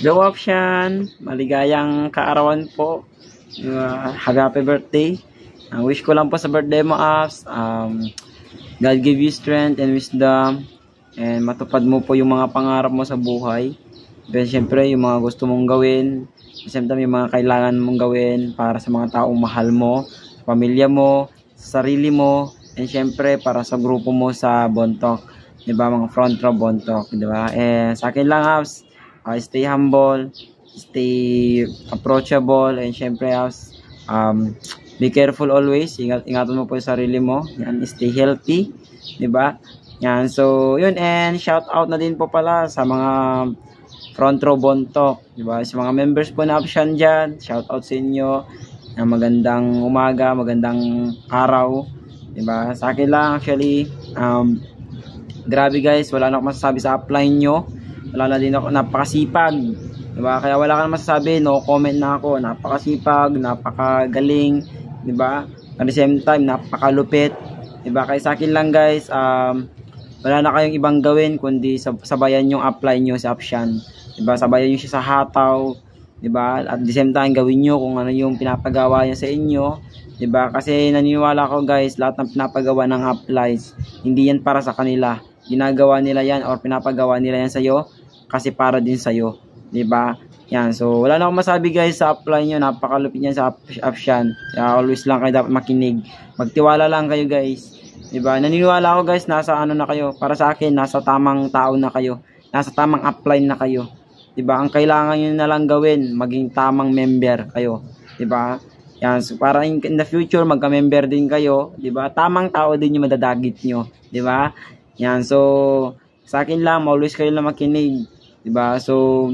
Hello option, maligayang kaarawan po. Uh, happy birthday. Uh, wish ko lang po sa birthday mo, Apps. Um, God give you strength and wisdom. And matupad mo po yung mga pangarap mo sa buhay. Then syempre, yung mga gusto mong gawin. Siyempre, yung mga kailangan mong gawin para sa mga taong mahal mo, pamilya mo, sa sarili mo, and syempre, para sa grupo mo sa Bontok. Diba, mga front row Bontok. Diba? Eh, sa akin lang, Apps, uh, stay humble, stay approachable, and syempre, Apps, um, be careful always. Ingat, ingatan mo po yung sarili mo. Yan, stay healthy. Diba? Yan, so, yun, and shout out na din po pala sa mga front row bontok, di ba? Sa mga members po na option diyan, shout out sa inyo. Na magandang umaga, magandang araw, di ba? Sa akin lang actually um grabe guys, wala na akong masasabi sa upline nyo. Wala na din ako napakasipag. Di ba? Kaya wala ka na masasabi, no comment na ako. Napakasipag, napakagaling, di ba? At the same time, napakalupit. Di ba? Kaya sa akin lang guys, um, wala na kayong ibang gawin kundi sabayan yung apply nyo sa option. Diba? Sabayan nyo siya sa hataw. Diba? At the same time, gawin nyo kung ano yung pinapagawa niya sa inyo. Diba? Kasi naniniwala ko guys, lahat ng pinapagawa ng applies, hindi yan para sa kanila. Ginagawa nila yan or pinapagawa nila yan sa'yo kasi para din sa'yo. Diba? Yan. So, wala na akong masabi guys sa apply nyo. Napakalupit yan sa option. Always lang kayo dapat makinig. Magtiwala lang kayo guys. Diba? Naniniwala ako guys, nasa ano na kayo. Para sa akin, nasa tamang tao na kayo. Nasa tamang upline na kayo. ba? Ang kailangan niyo na lang gawin, maging tamang member kayo, ba? Yan, so para in, in the future magka-member din kayo, 'di ba? Tamang tao din yung madadagit nyo, ba? Yan, so sa akin lang, always kayo lang makinig, ba? So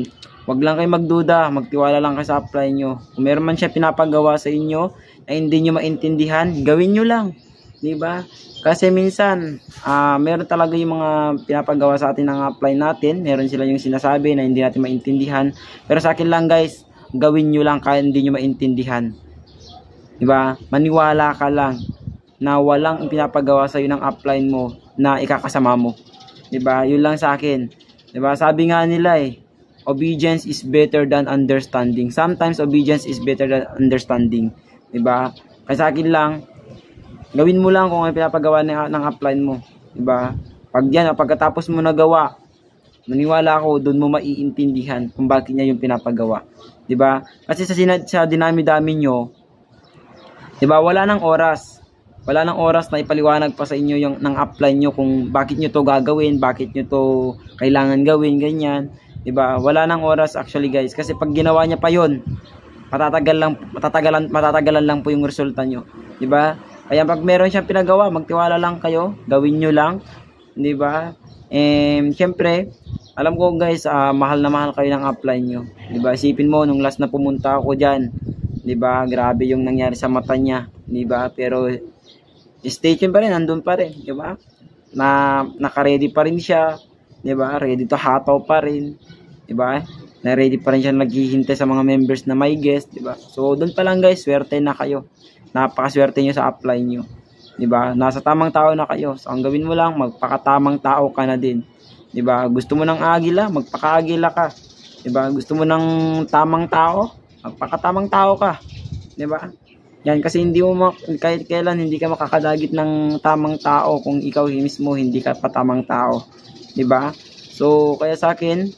wag lang kayo magduda, magtiwala lang kayo sa apply nyo. Kung meron man siya pinapagawa sa inyo na hindi nyo maintindihan, gawin nyo lang. ba? Kasi minsan, uh, meron talaga yung mga pinapagawa sa atin ng apply natin. Meron sila yung sinasabi na hindi natin maintindihan. Pero sa akin lang guys, gawin nyo lang kaya hindi nyo maintindihan. Diba? Maniwala ka lang na walang pinapagawa sa iyo ng upline mo na ikakasama mo. Diba? Yun lang sa akin. Diba? Sabi nga nila eh, obedience is better than understanding. Sometimes obedience is better than understanding. Diba? Kaya sa akin lang, Gawin mo lang kung ano pinapagawa ng, ng upline mo. Diba? Pag yan, pagkatapos mo nagawa, maniwala ako, doon mo maiintindihan kung bakit niya yung pinapagawa. Diba? Kasi sa, sinad, sa dinami-dami nyo, diba, wala nang oras. Wala nang oras na ipaliwanag pa sa inyo yung ng upline nyo kung bakit nyo to gagawin, bakit nyo to kailangan gawin, ganyan. Diba? Wala nang oras actually guys. Kasi pag ginawa niya pa yon matatagal lang, matatagalan, matatagalan lang po yung resulta nyo. Diba? Kaya pag meron siyang pinagawa, magtiwala lang kayo, gawin nyo lang, 'di ba? And syempre, alam ko guys, uh, mahal na mahal kayo ng upline nyo. 'Di ba? Isipin mo nung last na pumunta ako diyan, 'di ba? Grabe yung nangyari sa mata niya, 'di ba? Pero station pa rin, nandun pa rin, 'di ba? Na naka-ready pa rin siya, 'di ba? Ready to hataw pa rin, 'di ba? Na ready pa rin siya naghihintay sa mga members na may guest, 'di ba? So doon pa lang guys, swerte na kayo napakaswerte nyo sa apply nyo. 'Di ba? Nasa tamang tao na kayo. So ang gawin mo lang, magpakatamang tao ka na din. 'Di ba? Gusto mo ng agila, magpakaagila ka. 'Di ba? Gusto mo ng tamang tao, magpakatamang tao ka. 'Di ba? Yan kasi hindi mo kahit kailan hindi ka makakadagit ng tamang tao kung ikaw mismo hindi ka pa tamang tao. 'Di ba? So kaya sa akin,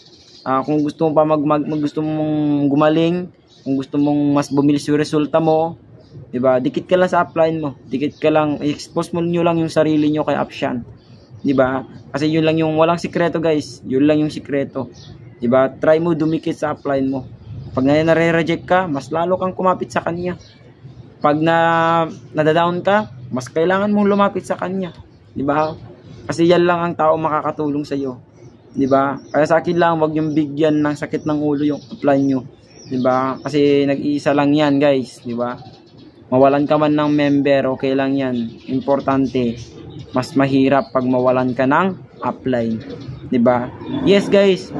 uh, kung gusto mo pa mag, mag, mag gusto mong gumaling, kung gusto mong mas bumilis yung resulta mo, 'Di ba? Dikit ka lang sa upline mo. Dikit ka lang, expose mo niyo lang yung sarili niyo kay option. 'Di ba? Kasi yun lang yung walang sikreto, guys. Yun lang yung sikreto. 'Di ba? Try mo dumikit sa upline mo. Pag na nare-reject ka, mas lalo kang kumapit sa kanya. Pag na nadadown ka, mas kailangan mong lumapit sa kanya. 'Di ba? Kasi yan lang ang tao makakatulong sa iyo. 'Di ba? Kaya sa akin lang, wag yung bigyan ng sakit ng ulo yung upline nyo. 'Di ba? Kasi nag-iisa lang 'yan, guys, 'di ba? Mawalan ka man ng member, okay lang yan. Importante, mas mahirap pag mawalan ka ng upline. 'di ba? Yes guys,